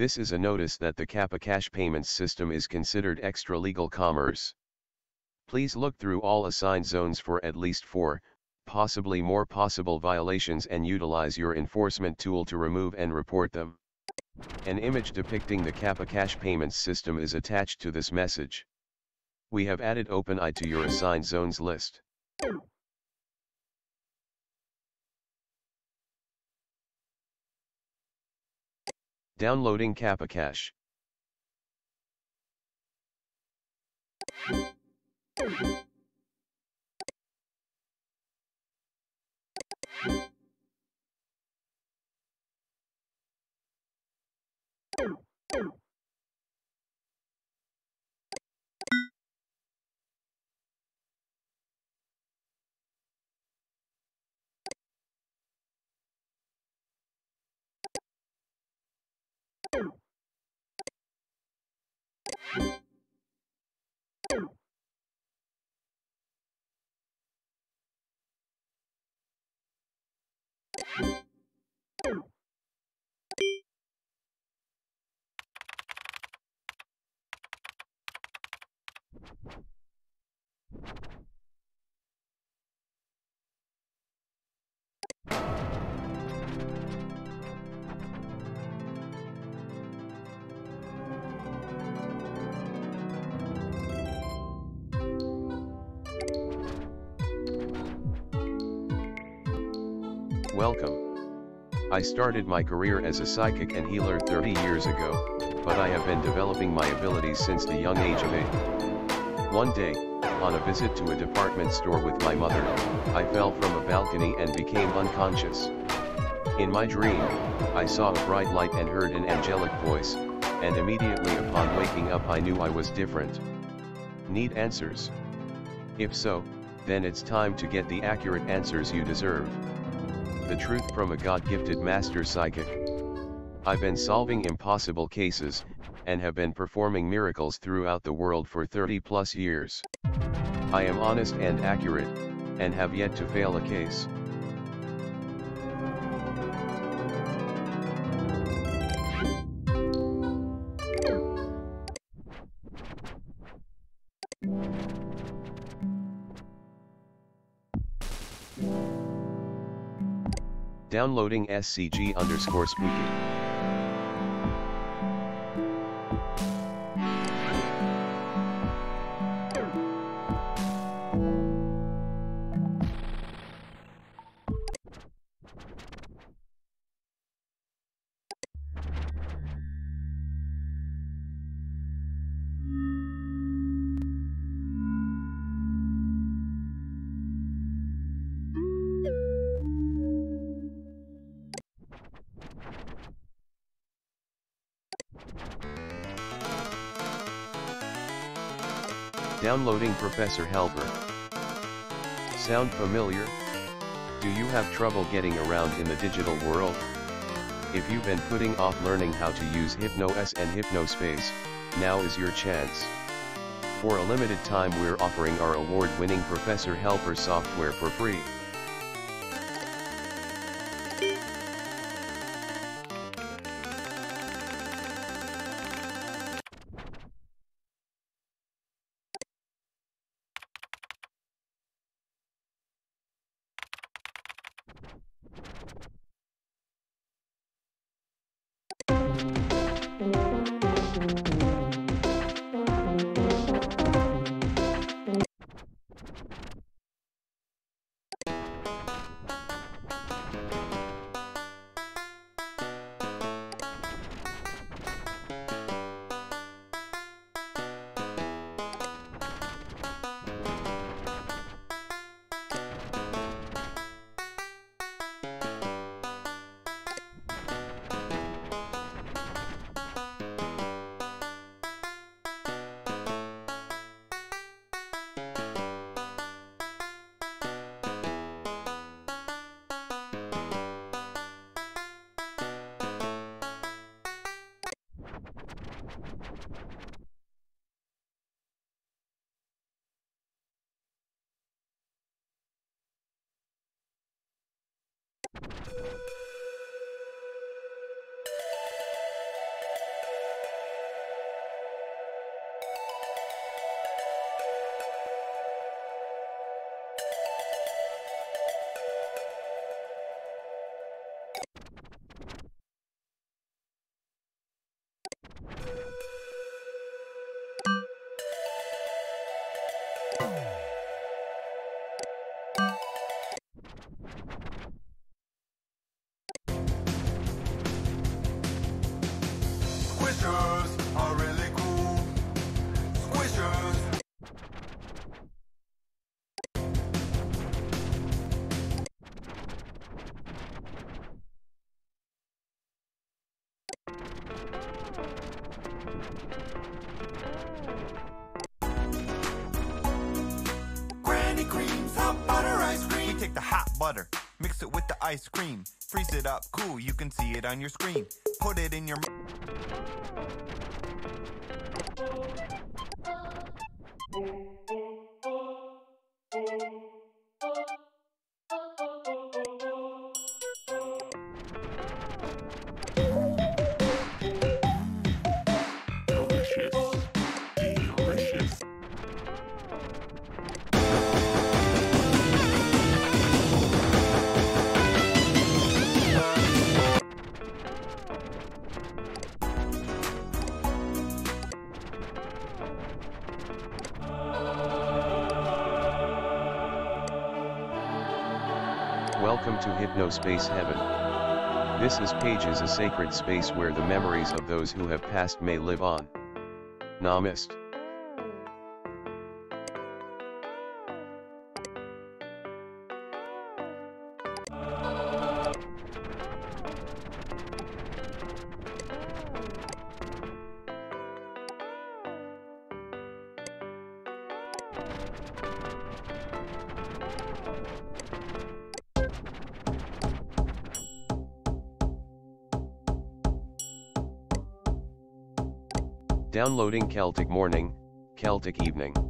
This is a notice that the Kappa Cash payments system is considered extra-legal commerce. Please look through all assigned zones for at least four, possibly more possible violations and utilize your enforcement tool to remove and report them. An image depicting the Kappa Cash payments system is attached to this message. We have added Open Eye to your assigned zones list. Downloading Kappa Cash. Welcome. I started my career as a psychic and healer 30 years ago, but I have been developing my abilities since the young age of 8. One day, on a visit to a department store with my mother, I fell from a balcony and became unconscious. In my dream, I saw a bright light and heard an angelic voice, and immediately upon waking up I knew I was different. Need answers? If so, then it's time to get the accurate answers you deserve the truth from a God-gifted master psychic. I've been solving impossible cases, and have been performing miracles throughout the world for 30 plus years. I am honest and accurate, and have yet to fail a case. Downloading SCG underscore spooky. Professor Helper. Sound familiar? Do you have trouble getting around in the digital world? If you've been putting off learning how to use HypnoS and HypnoSpace, now is your chance. For a limited time we're offering our award-winning Professor Helper software for free. Ice cream, freeze it up, cool. You can see it on your screen. Put it in your. Delicious. Hypnospace Heaven. This is Pages a sacred space where the memories of those who have passed may live on. Namaste. Downloading Celtic Morning, Celtic Evening.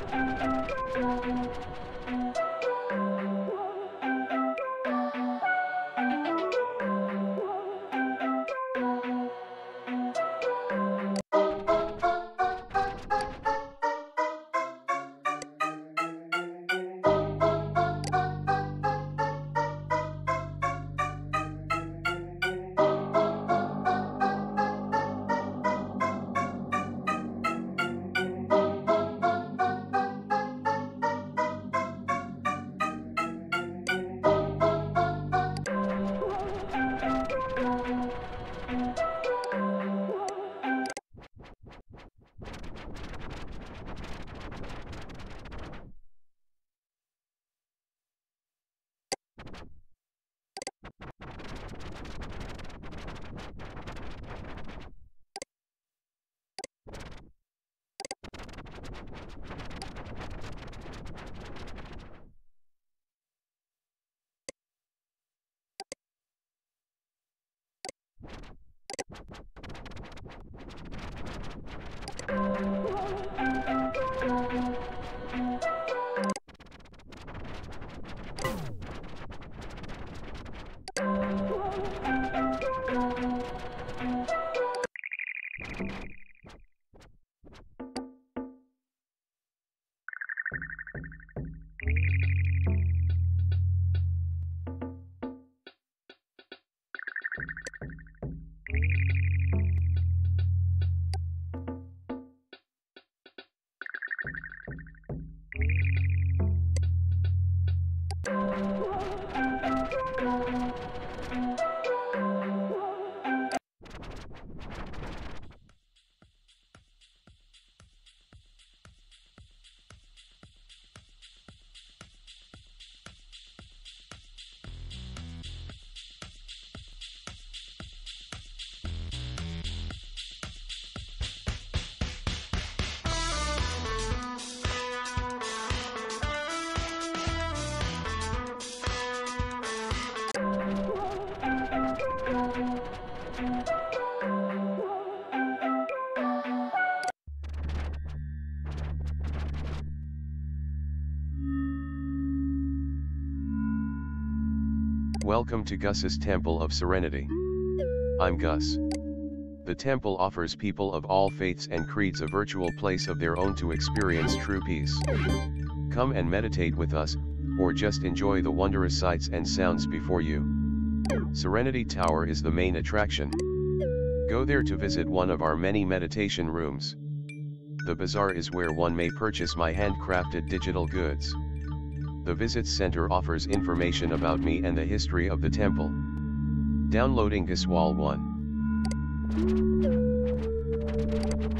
Thank you. thank you Thank you. Welcome to Gus's Temple of Serenity. I'm Gus. The temple offers people of all faiths and creeds a virtual place of their own to experience true peace. Come and meditate with us, or just enjoy the wondrous sights and sounds before you. Serenity Tower is the main attraction. Go there to visit one of our many meditation rooms. The bazaar is where one may purchase my handcrafted digital goods. The Visits Center offers information about me and the history of the temple. Downloading Giswall 1.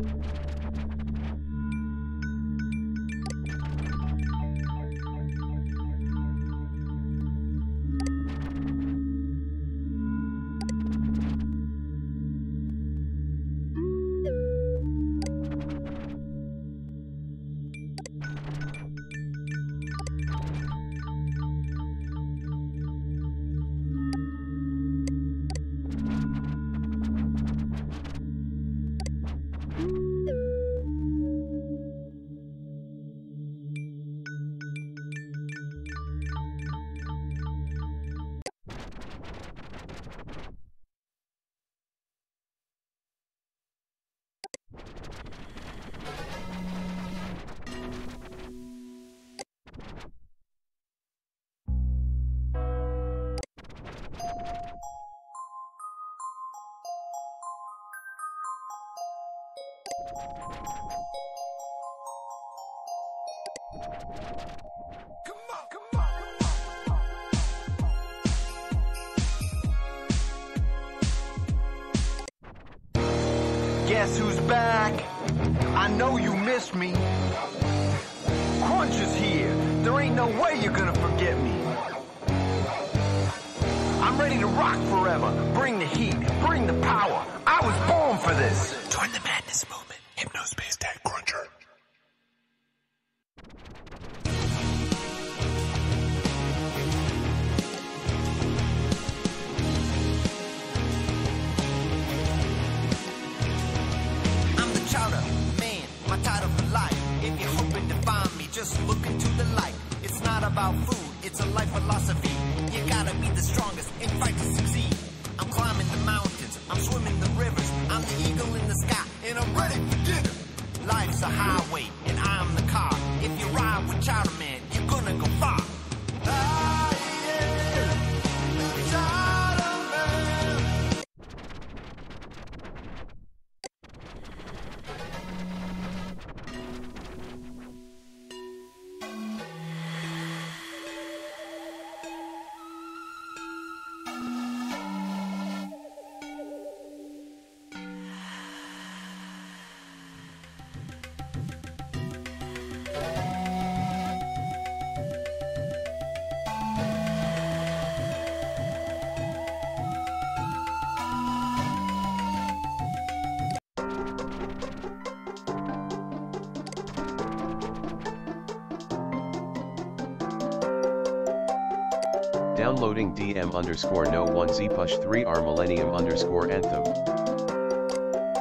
Downloading DM underscore no 1 Z push 3 R millennium underscore anthem.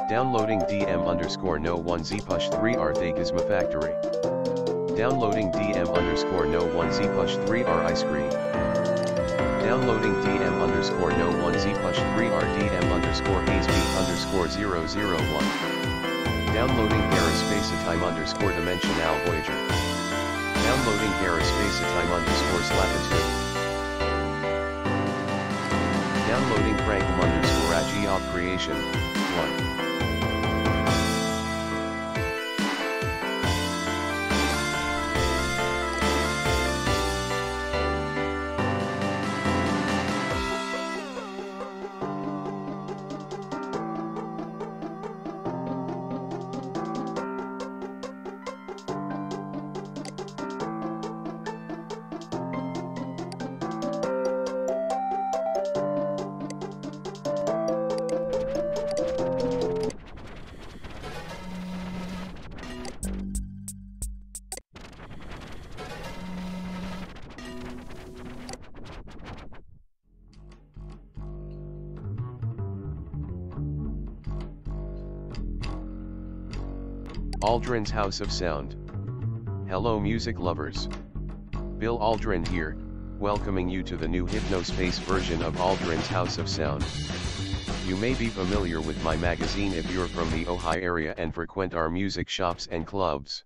Downloading DM underscore no 1 z push 3 r Gizma Factory. Downloading DM underscore no 1 z push 3 r ice cream. Downloading DM underscore no 1 z push 3 r DM underscore haze beat underscore 001. Downloading Time underscore dimensional voyager. Downloading Aerospace Time underscore slapitude. Downloading Frankum underscore Agiop creation, 1. Aldrin's House of Sound. Hello music lovers. Bill Aldrin here, welcoming you to the new Hypnospace version of Aldrin's House of Sound. You may be familiar with my magazine if you're from the Ojai area and frequent our music shops and clubs.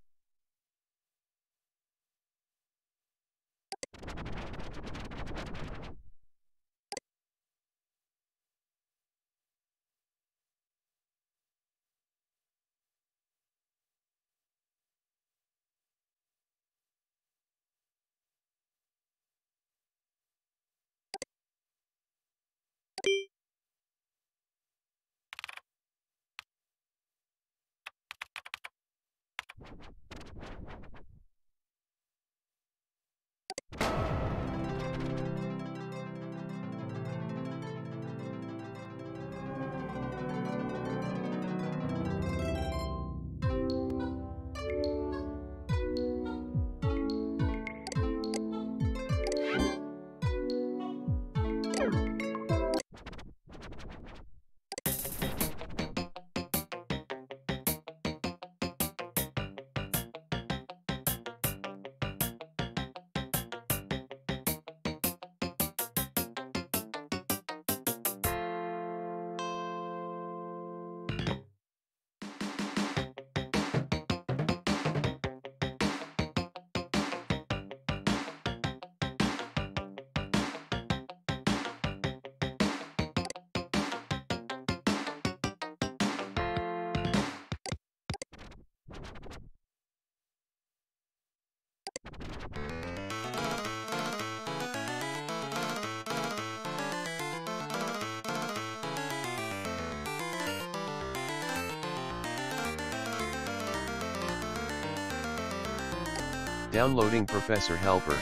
Downloading Professor Helper,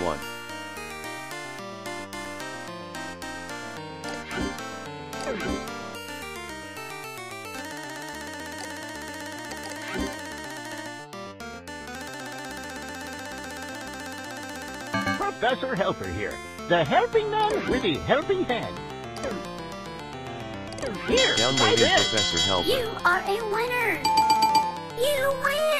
1. Professor Helper here, the helping man with the helping hand. Here, Downloading Professor Helper. You are a winner! You win!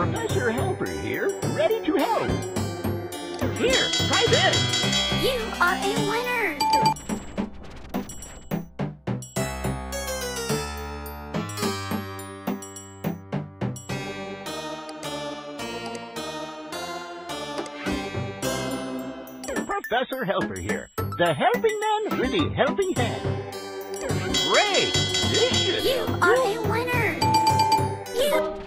Professor Helper here, ready to help. Here, try this. You are a winner! Professor Helper here, the helping man with the helping hand. Great! Should You are a winner! You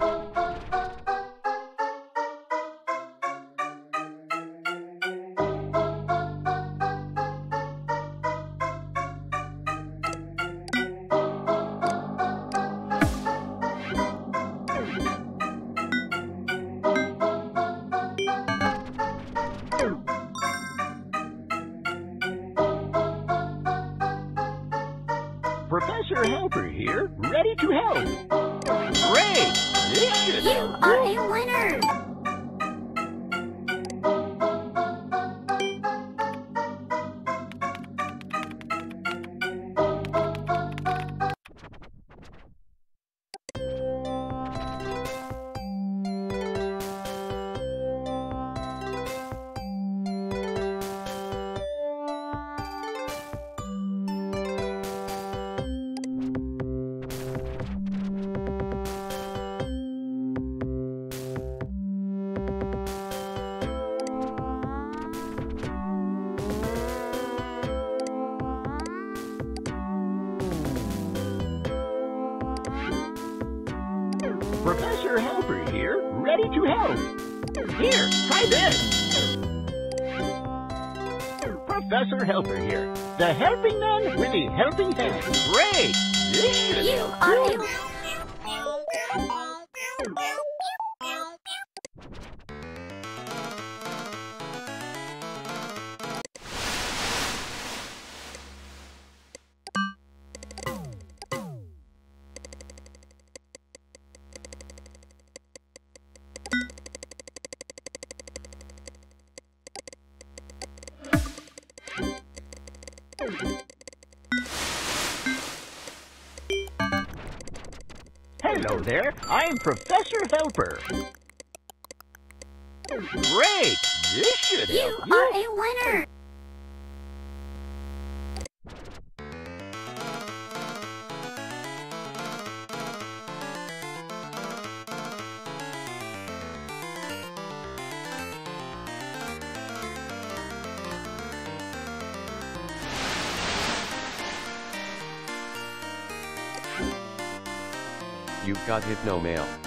Professor Helper here, the helping man with the helping hand. Great! Hello there, I'm Professor Helper. Great! This should You help are a winner! Got Hypno Mail.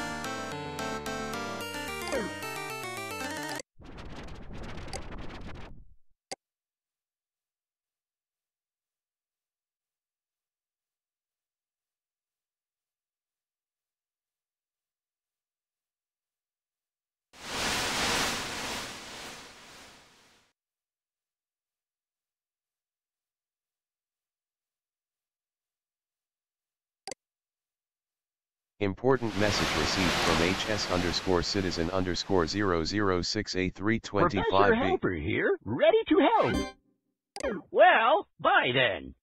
Important message received from HS underscore citizen underscore 006A325B. Professor Helper here, ready to help. Well, bye then.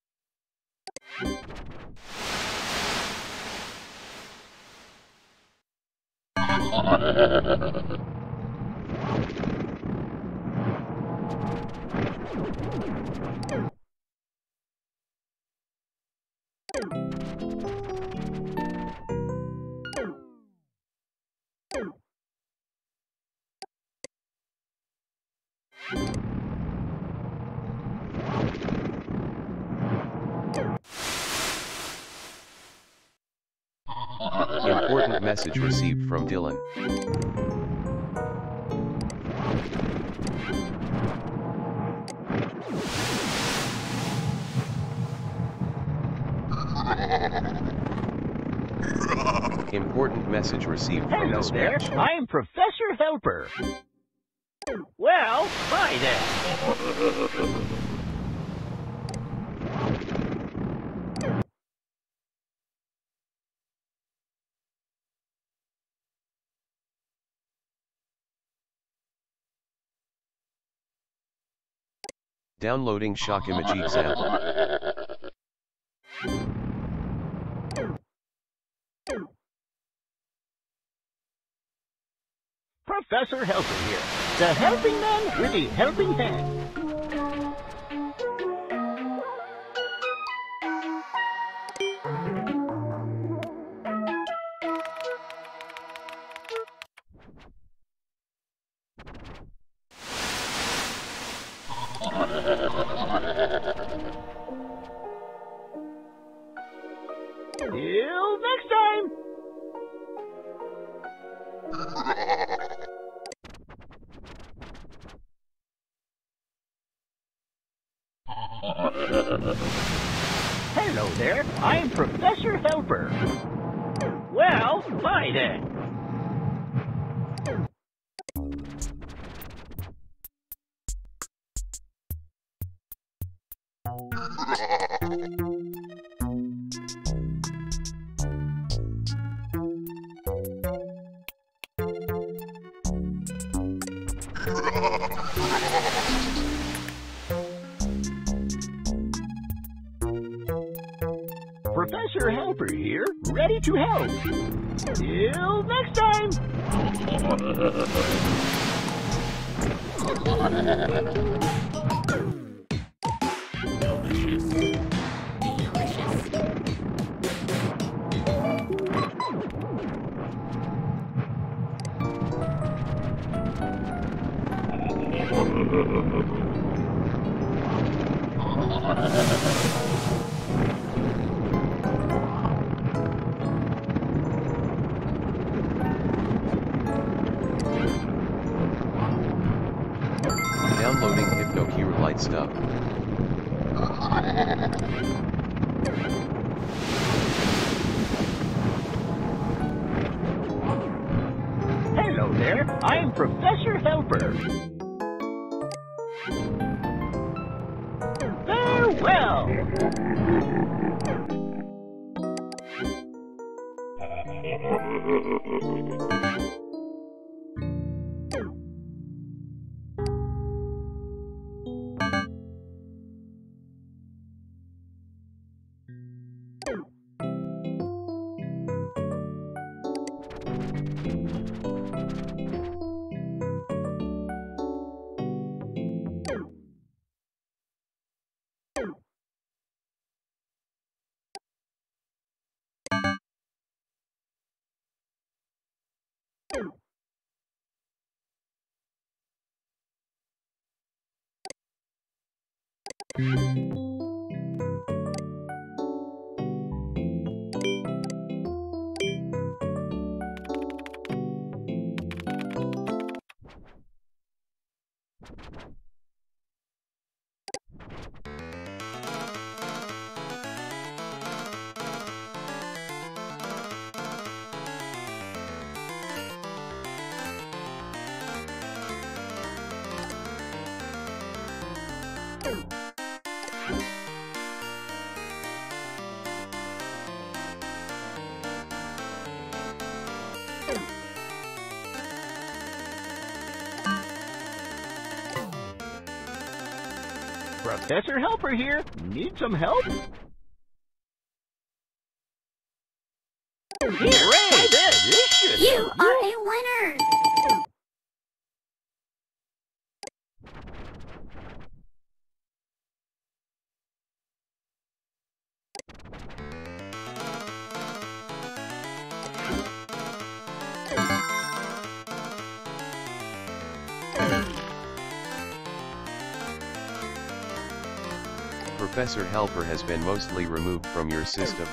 Important message received from Dylan. Important message received from Hello there. I'm Professor Helper. Well, bye then. Downloading shock image example. Professor Helper here, the helping man with the helping hand. Till next time. Hello there, I'm Professor Helper. Well, bye then. Professor Helper here, ready to help. Till next time. Downloading HypnoCure Light Stuff. Hello there, I'm Professor Helper. you Professor Helper here. Need some help? Professor Helper has been mostly removed from your system.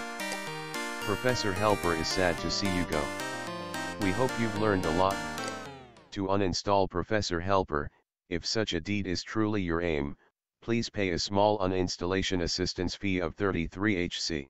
Professor Helper is sad to see you go. We hope you've learned a lot. To uninstall Professor Helper, if such a deed is truly your aim, please pay a small uninstallation assistance fee of 33 HC.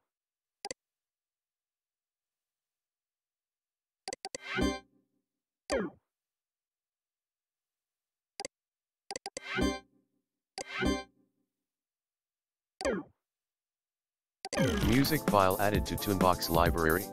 Music file added to Tunebox library.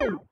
too.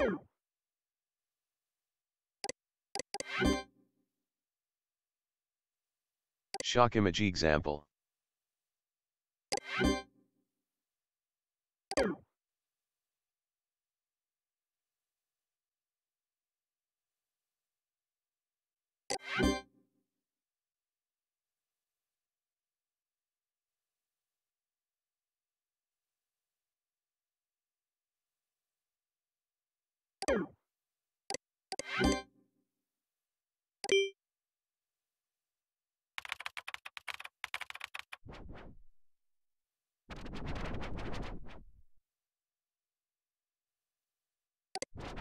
you Shock image example.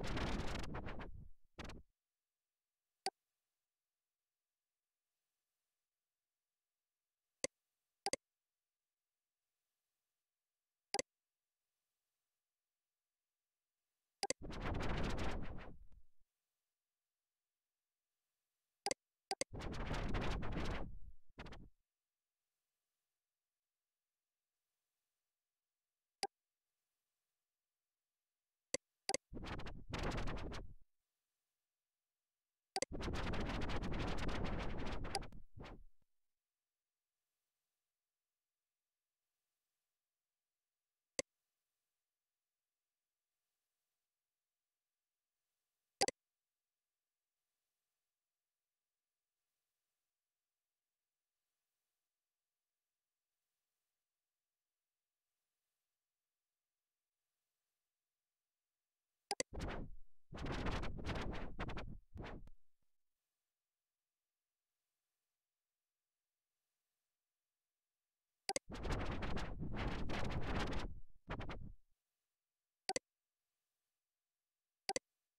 you you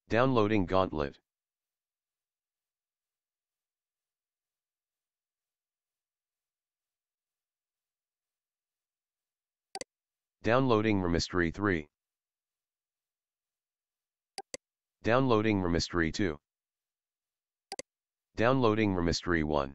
Downloading Gauntlet. Downloading Remistery 3. Downloading Remistery 2. Downloading Remistery 1.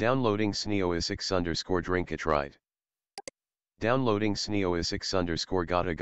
Downloading SneoIS underscore drink it Drinkitride. Downloading SneoIS underscore Gata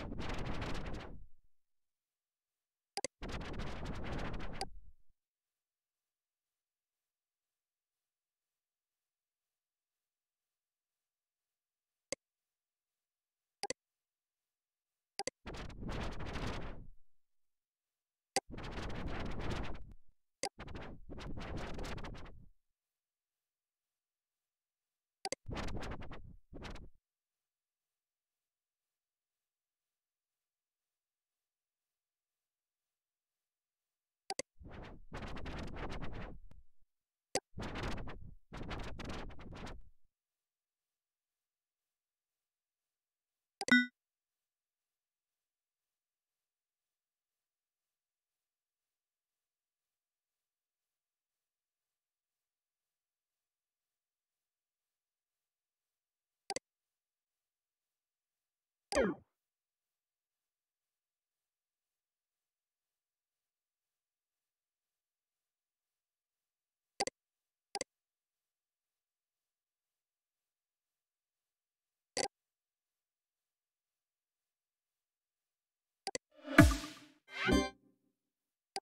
you you.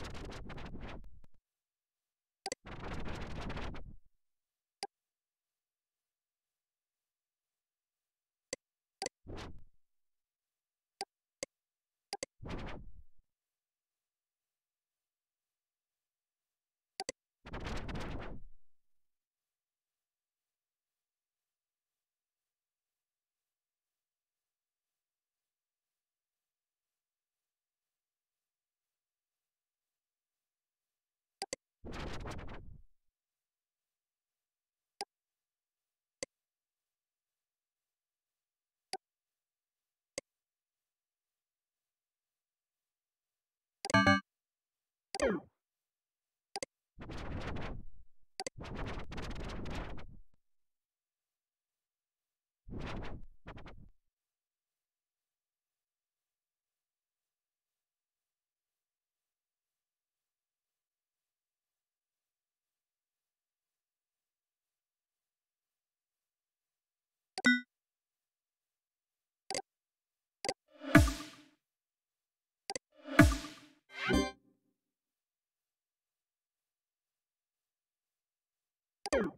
you you you.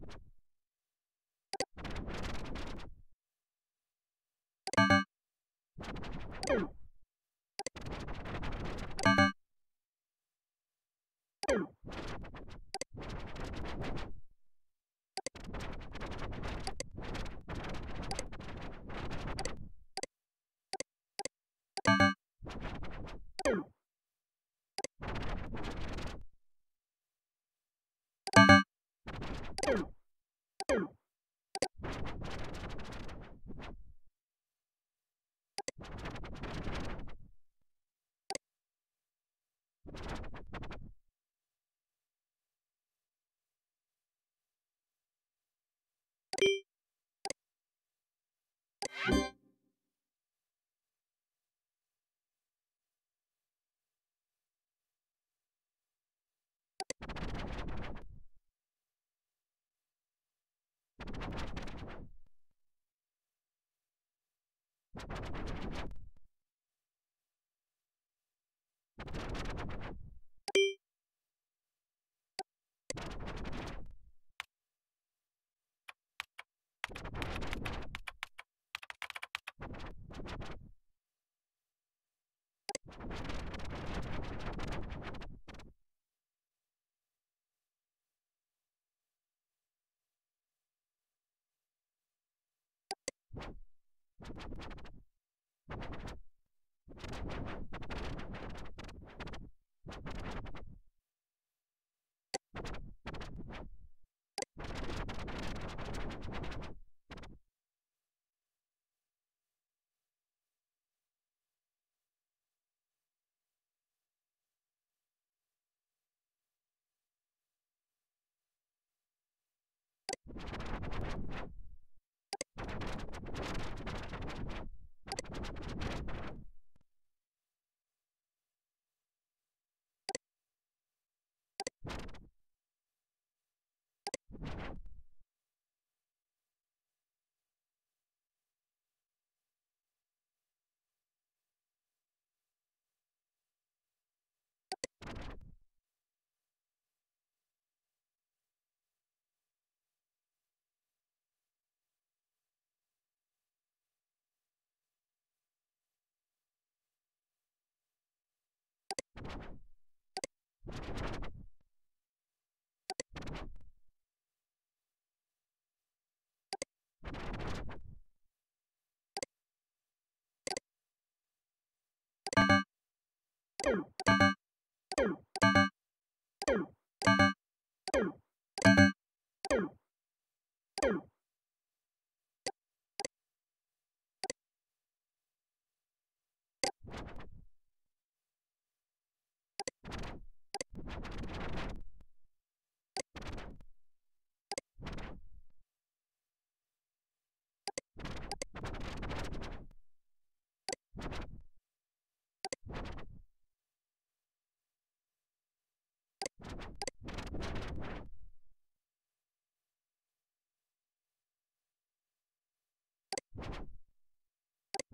you you you うん。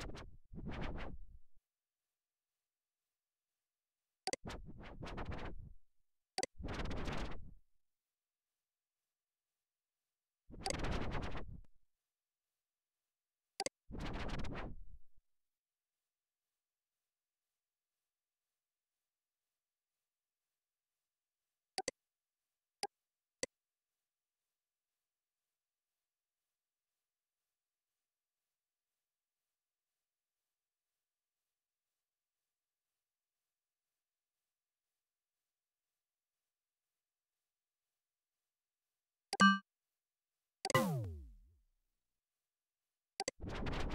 you you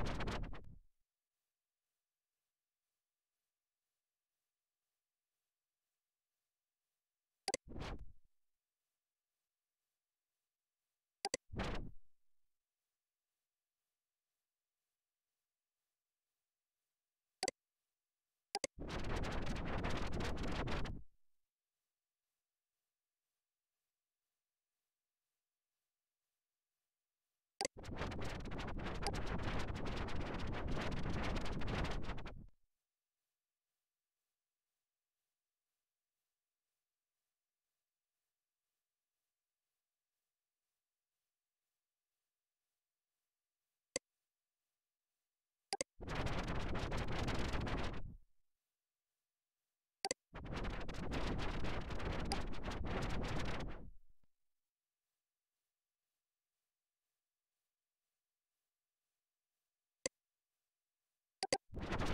you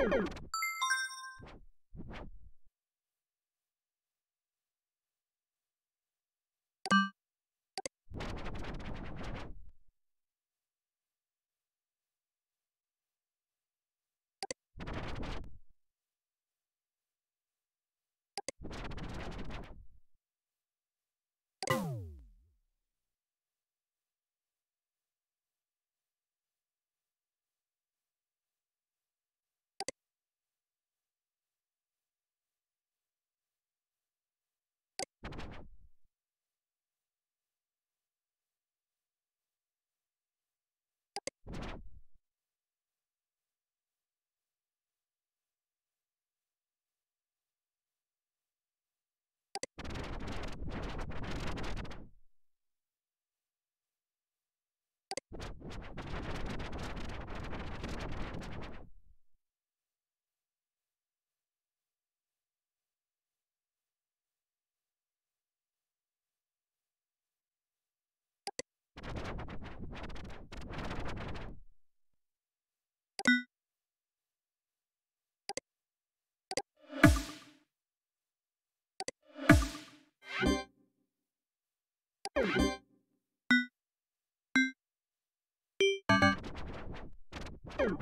Thank you. you. you.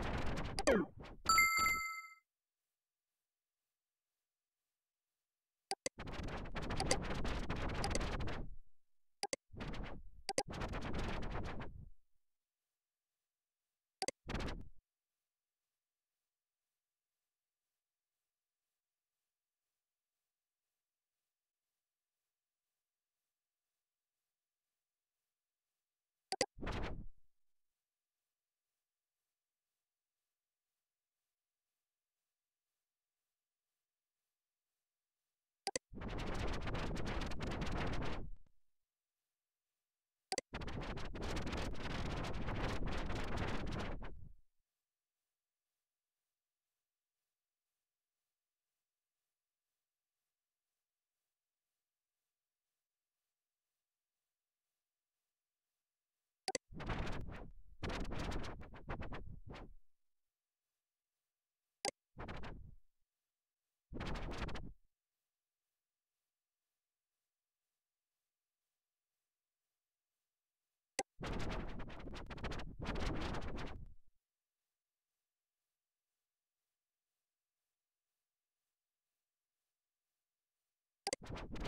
you you.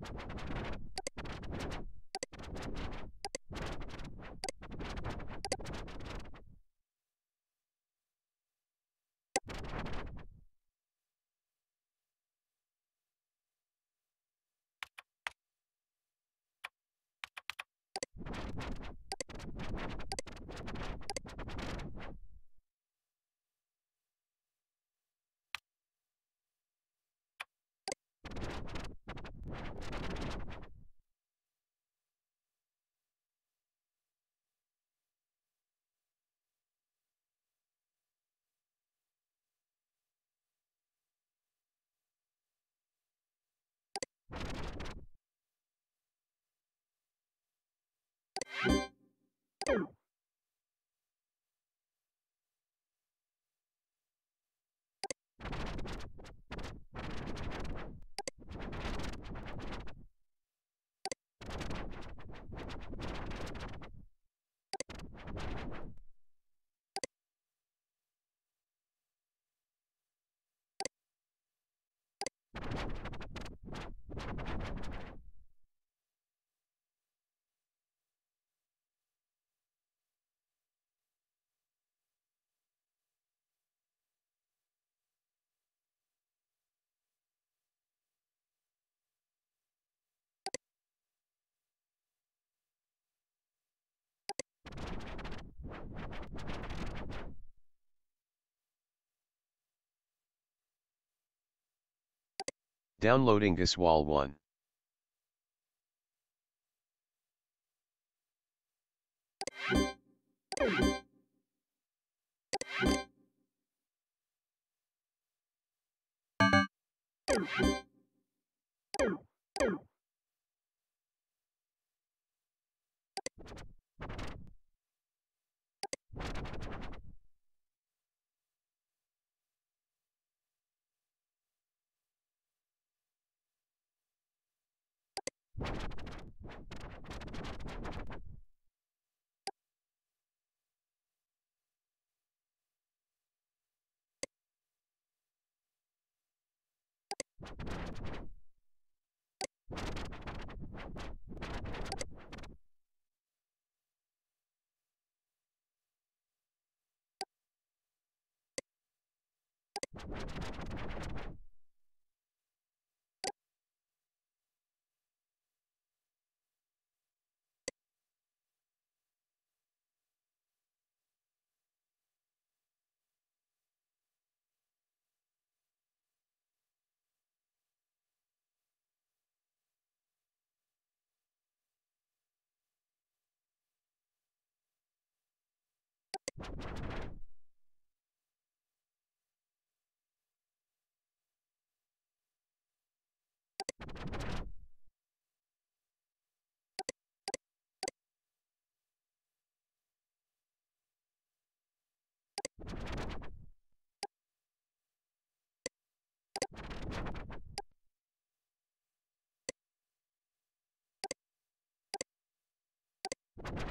you you. Downloading Giswall 1. you you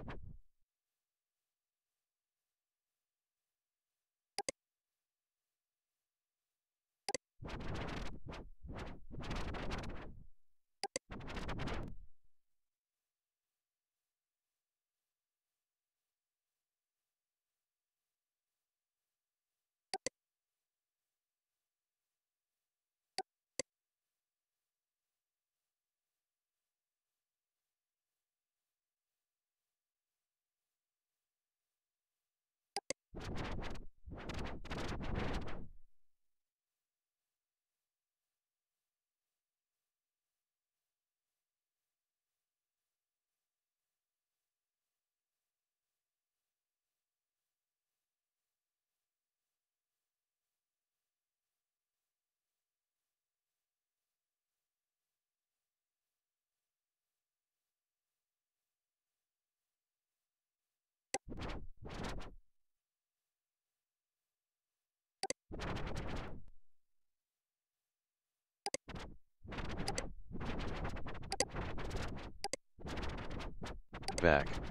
Back.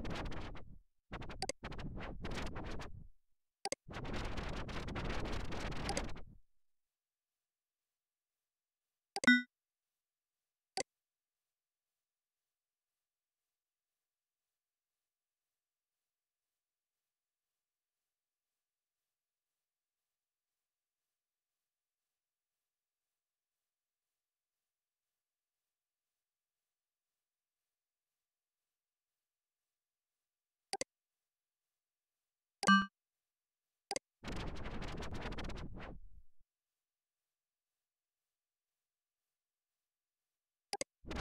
you.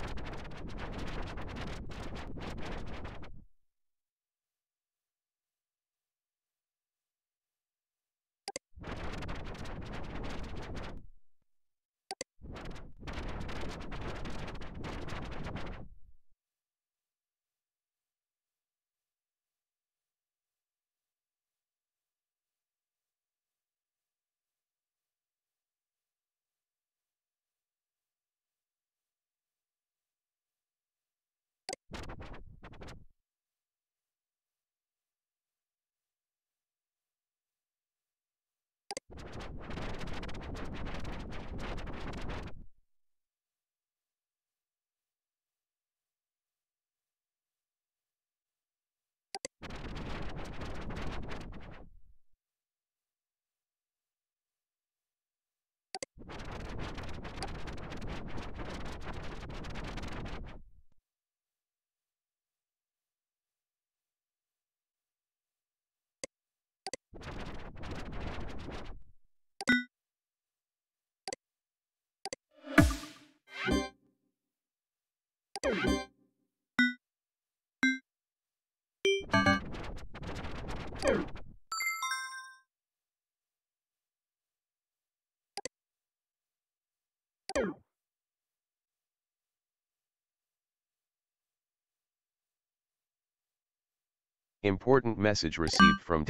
you. Important message received from